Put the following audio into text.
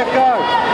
Let go.